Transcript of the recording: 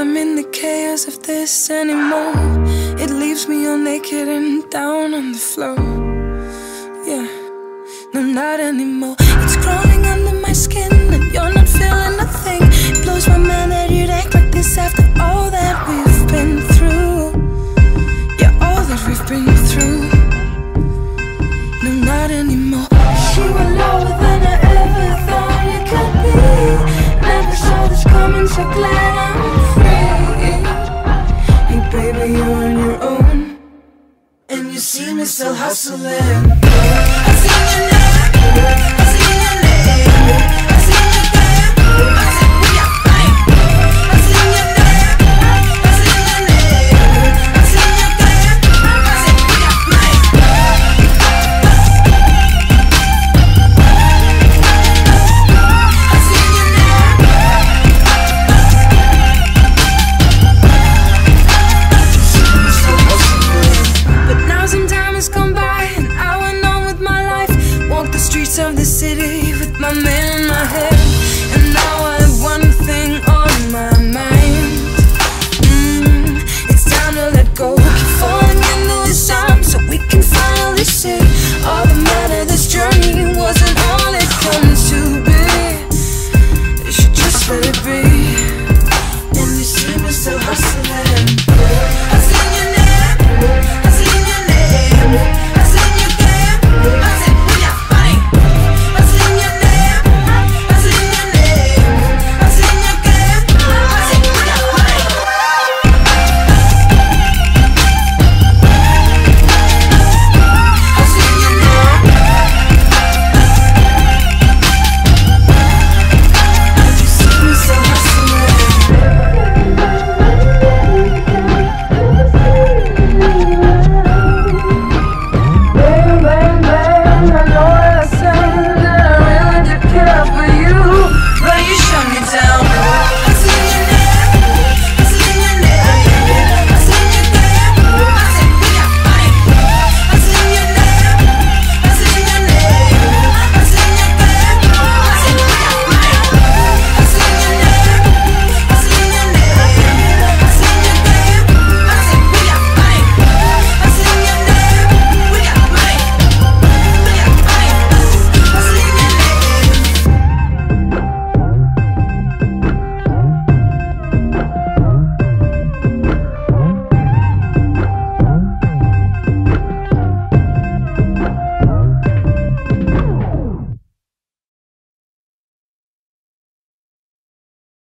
I'm in the chaos of this anymore. It leaves me all naked and down on the floor. Yeah, no, not anymore. It's crawling under my skin, and you're not. still hustling. streets of the city with my man in my head.